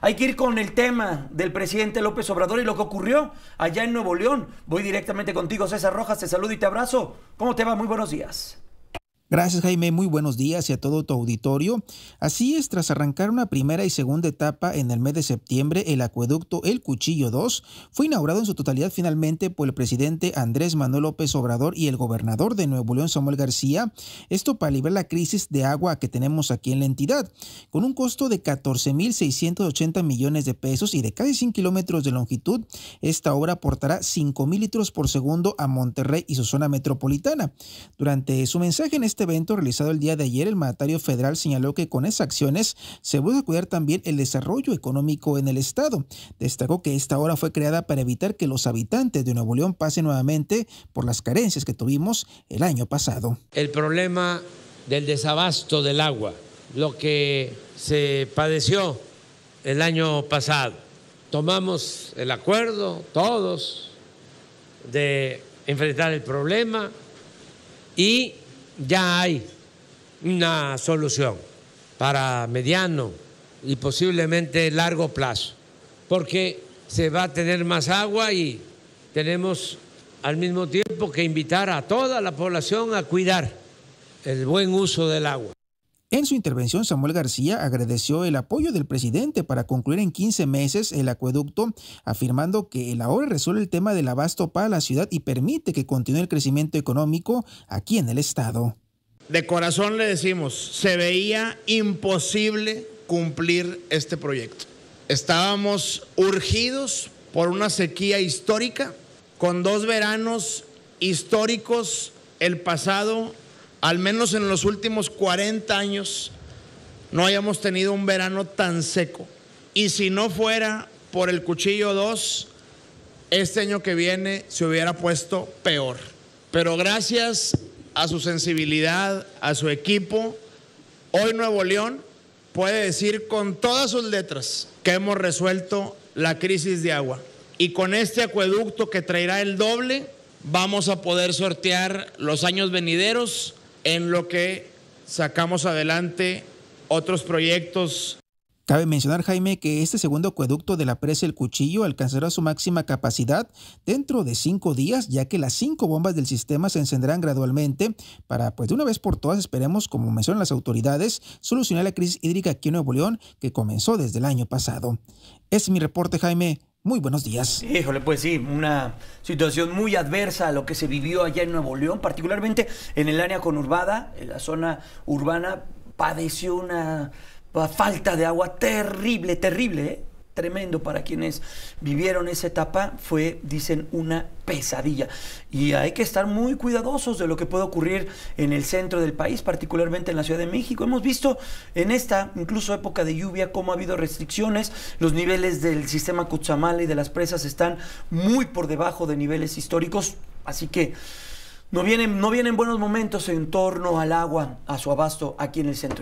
Hay que ir con el tema del presidente López Obrador y lo que ocurrió allá en Nuevo León. Voy directamente contigo, César Rojas, te saludo y te abrazo. ¿Cómo te va? Muy buenos días. Gracias Jaime, muy buenos días y a todo tu auditorio. Así es, tras arrancar una primera y segunda etapa en el mes de septiembre, el acueducto El Cuchillo 2 fue inaugurado en su totalidad finalmente por el presidente Andrés Manuel López Obrador y el gobernador de Nuevo León Samuel García, esto para aliviar la crisis de agua que tenemos aquí en la entidad, con un costo de 14.680 millones de pesos y de casi 100 kilómetros de longitud. Esta obra aportará 5.000 litros por segundo a Monterrey y su zona metropolitana. Durante su mensaje en este este evento realizado el día de ayer, el mandatario federal señaló que con esas acciones se busca cuidar también el desarrollo económico en el Estado. Destacó que esta obra fue creada para evitar que los habitantes de Nuevo León pasen nuevamente por las carencias que tuvimos el año pasado. El problema del desabasto del agua, lo que se padeció el año pasado. Tomamos el acuerdo, todos, de enfrentar el problema y ya hay una solución para mediano y posiblemente largo plazo, porque se va a tener más agua y tenemos al mismo tiempo que invitar a toda la población a cuidar el buen uso del agua. En su intervención, Samuel García agradeció el apoyo del presidente para concluir en 15 meses el acueducto, afirmando que el ahora resuelve el tema del abasto para la ciudad y permite que continúe el crecimiento económico aquí en el estado. De corazón le decimos, se veía imposible cumplir este proyecto. Estábamos urgidos por una sequía histórica, con dos veranos históricos el pasado al menos en los últimos 40 años, no hayamos tenido un verano tan seco. Y si no fuera por el cuchillo 2, este año que viene se hubiera puesto peor. Pero gracias a su sensibilidad, a su equipo, hoy Nuevo León puede decir con todas sus letras que hemos resuelto la crisis de agua. Y con este acueducto que traerá el doble, vamos a poder sortear los años venideros en lo que sacamos adelante otros proyectos. Cabe mencionar, Jaime, que este segundo acueducto de la presa El Cuchillo alcanzará su máxima capacidad dentro de cinco días, ya que las cinco bombas del sistema se encenderán gradualmente para, pues de una vez por todas, esperemos, como mencionan las autoridades, solucionar la crisis hídrica aquí en Nuevo León, que comenzó desde el año pasado. Es mi reporte, Jaime. Muy buenos días. Híjole, pues sí, una situación muy adversa a lo que se vivió allá en Nuevo León, particularmente en el área conurbada, en la zona urbana, padeció una falta de agua terrible, terrible. ¿eh? Tremendo para quienes vivieron esa etapa, fue, dicen, una pesadilla. Y hay que estar muy cuidadosos de lo que puede ocurrir en el centro del país, particularmente en la Ciudad de México. Hemos visto en esta, incluso época de lluvia, cómo ha habido restricciones. Los niveles del sistema Cutzamala y de las presas están muy por debajo de niveles históricos. Así que no vienen, no vienen buenos momentos en torno al agua, a su abasto aquí en el centro.